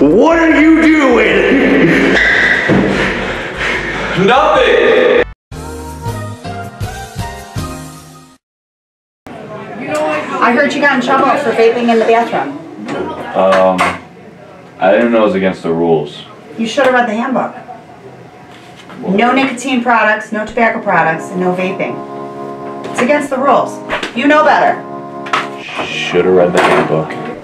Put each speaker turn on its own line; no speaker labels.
What are you doing?
Nothing!
I heard you got in trouble for vaping in the bathroom.
Um, I didn't know it was against the rules.
You should have read the handbook. No nicotine products, no tobacco products, and no vaping. It's against the rules. You know better.
Should've read the handbook.